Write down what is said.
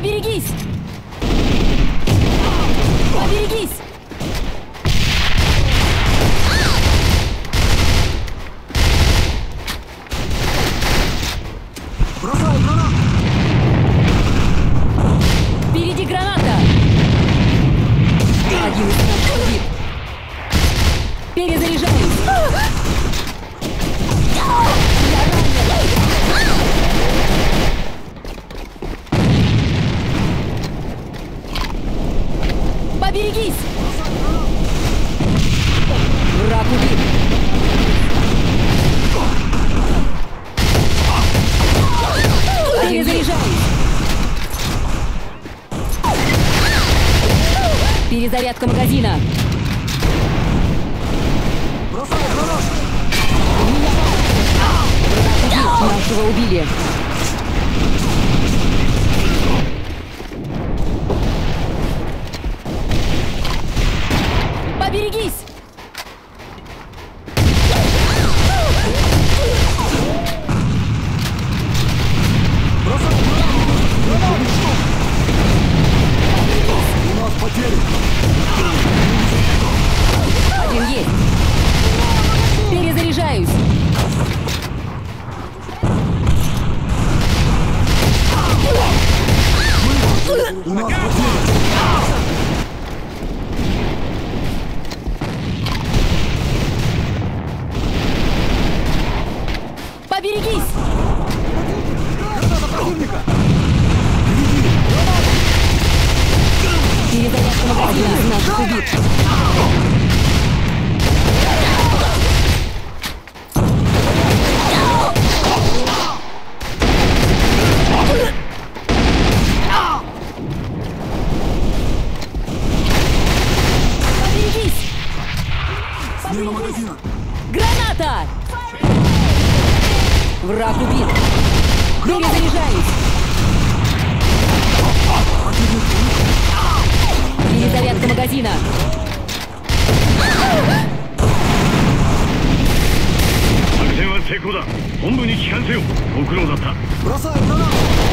Поберегись! Поберегись! Бросаю гранату! Впереди граната! Один из нас убит. Перезаряжаюсь! Поберегись! Враг убит! Перезаряжаюсь! Перезарядка магазина! Бросаю гранату! Нашего убили! У нас! Поберегись! Противника! Перезарядка магазина! Наших убит! Смена магазина! Граната! Враг убит! Перезаряжаюсь! Перезарядка магазина! Бросаю гранату!